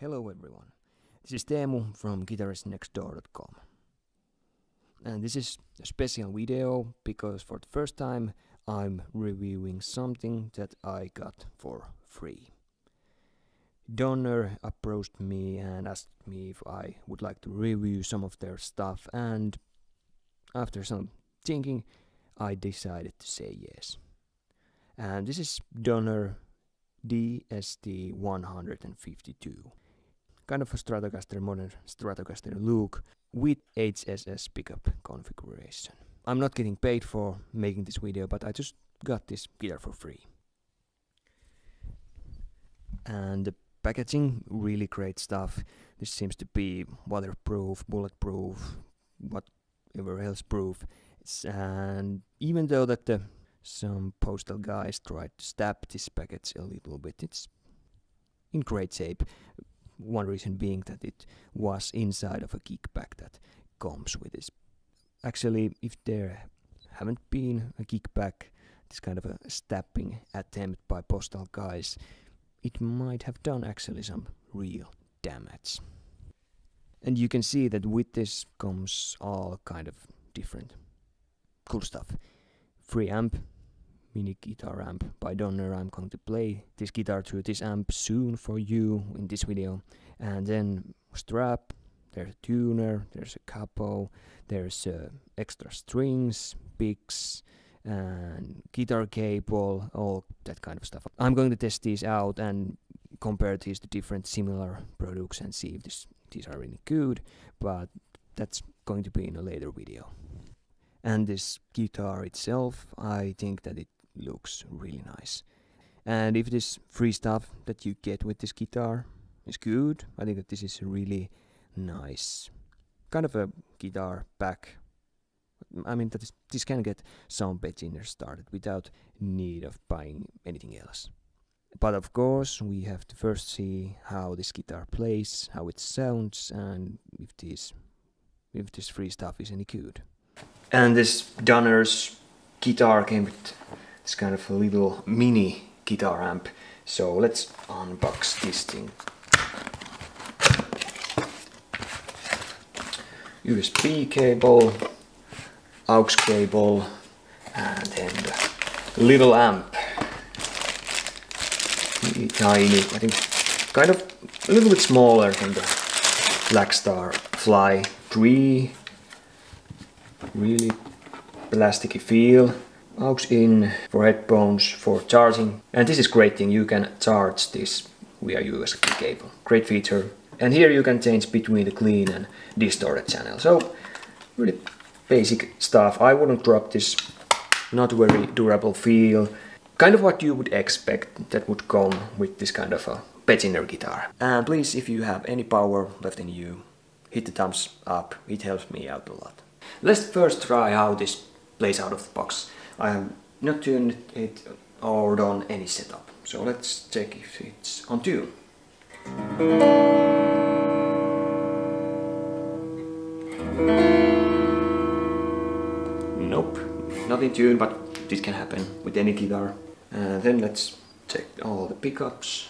Hello everyone, this is Teemu from GuitaristNextDoor.com and this is a special video because for the first time I'm reviewing something that I got for free. Donner approached me and asked me if I would like to review some of their stuff and after some thinking I decided to say yes. And this is Donner DST 152 kind of a Stratocaster, modern Stratocaster look with HSS pickup configuration. I'm not getting paid for making this video, but I just got this guitar for free. And the packaging, really great stuff. This seems to be waterproof, bulletproof, whatever else proof. It's, and even though that the some postal guys tried to stab this package a little bit, it's in great shape one reason being that it was inside of a gig bag that comes with this. Actually, if there haven't been a gig bag, this kind of a stabbing attempt by postal guys, it might have done actually some real damage. And you can see that with this comes all kind of different cool stuff. Free amp, mini guitar amp by Donner. I'm going to play this guitar through this amp soon for you in this video. And then strap, there's a tuner, there's a capo, there's uh, extra strings, picks, and guitar cable, all that kind of stuff. I'm going to test these out and compare these to different similar products and see if this, these are really good, but that's going to be in a later video. And this guitar itself, I think that it looks really nice. And if this free stuff that you get with this guitar is good, I think that this is a really nice. Kind of a guitar pack. I mean that this can get some beginners started without need of buying anything else. But of course, we have to first see how this guitar plays, how it sounds, and if this if this free stuff is any good. And this Donner's guitar came with it's kind of a little mini guitar amp. So let's unbox this thing. USB cable, aux cable, and then the little amp. Tiny, I think kind of a little bit smaller than the Blackstar Fly 3. Really plasticky feel aux in for headphones for charging. And this is great thing you can charge this via USB cable. Great feature. And here you can change between the clean and distorted channel so really basic stuff. I wouldn't drop this. Not very durable feel. Kind of what you would expect that would come with this kind of a beginner guitar. And please if you have any power left in you hit the thumbs up. It helps me out a lot. Let's first try how this plays out of the box I have not tuned it or done any setup. So let's check if it's on tune. Nope, not in tune, but this can happen with any guitar. And then let's check all the pickups.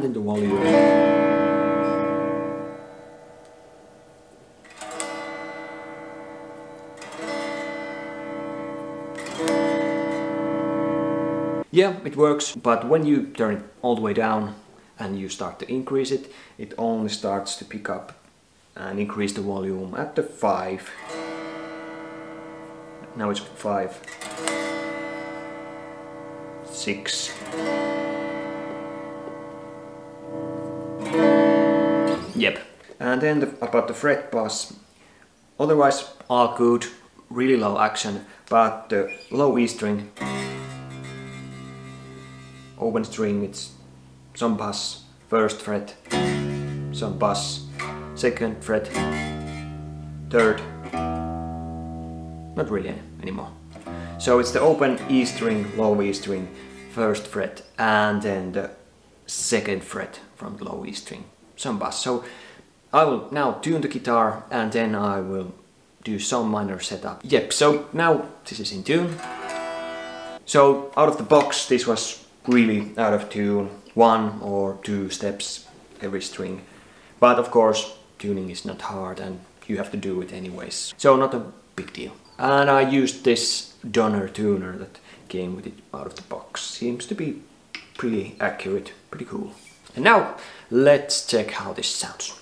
And in the volume. Yeah, it works, but when you turn it all the way down and you start to increase it, it only starts to pick up and increase the volume at the 5. Now it's 5. 6. Yep. And then the, about the fret buzz. Otherwise all good, really low action, but the low E string, open string, it's some buzz, first fret, some buzz, second fret, third, not really anymore. So it's the open E string, low E string, first fret, and then the second fret from the low E string some buzz. So I will now tune the guitar and then I will do some minor setup. Yep, so now this is in tune. So out of the box this was really out of tune, one or two steps every string. But of course tuning is not hard and you have to do it anyways. So not a big deal. And I used this Donner tuner that came with it out of the box. Seems to be pretty accurate, pretty cool. And now let's check how this sounds.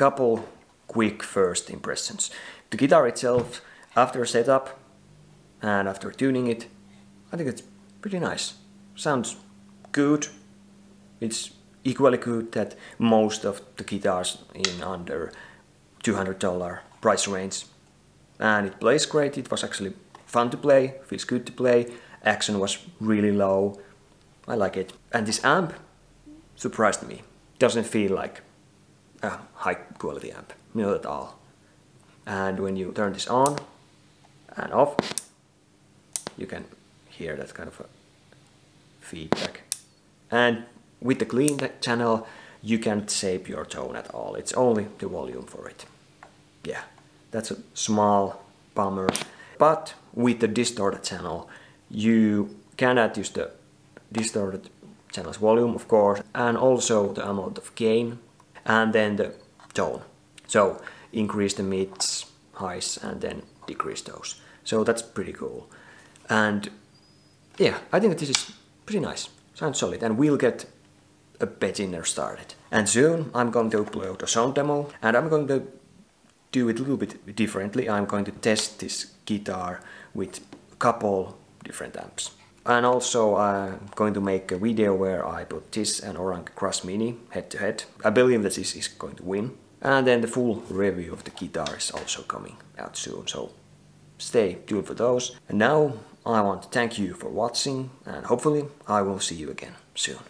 Couple quick first impressions. The guitar itself, after setup and after tuning it, I think it's pretty nice. Sounds good. It's equally good that most of the guitars in under $200 price range. And it plays great, it was actually fun to play, feels good to play, action was really low, I like it. And this amp surprised me, doesn't feel like a high quality amp, not at all. And when you turn this on and off, you can hear that kind of feedback. And with the clean channel, you can't shape your tone at all. It's only the volume for it. Yeah, that's a small bummer. But with the distorted channel, you cannot use the distorted channel's volume, of course, and also the amount of gain, and then the tone. So increase the mids, highs, and then decrease those. So that's pretty cool. And yeah, I think that this is pretty nice. Sounds solid, and we'll get a beginner started. And soon I'm going to upload a sound demo, and I'm going to do it a little bit differently. I'm going to test this guitar with a couple different amps. And also I'm going to make a video where I put this and Orange Crush Mini head to head. I believe that this is going to win. And then the full review of the guitar is also coming out soon, so stay tuned for those. And now I want to thank you for watching and hopefully I will see you again soon.